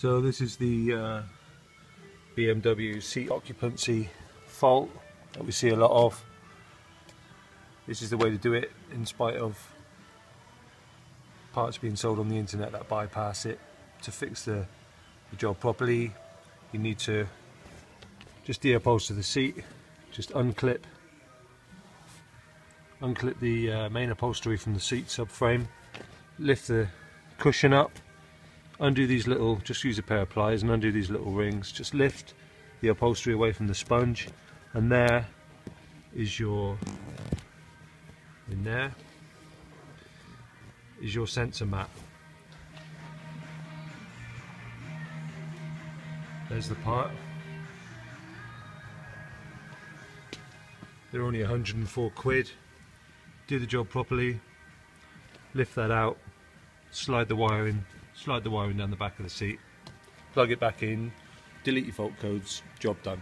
So this is the uh, BMW seat occupancy fault that we see a lot of. This is the way to do it in spite of parts being sold on the internet that bypass it. To fix the, the job properly you need to just deupholster the seat, just unclip unclip the uh, main upholstery from the seat subframe, lift the cushion up undo these little, just use a pair of pliers and undo these little rings, just lift the upholstery away from the sponge and there is your, in there, is your sensor mat. There's the part. They're only 104 quid. Do the job properly, lift that out, slide the wire in slide the wiring down the back of the seat, plug it back in, delete your fault codes, job done.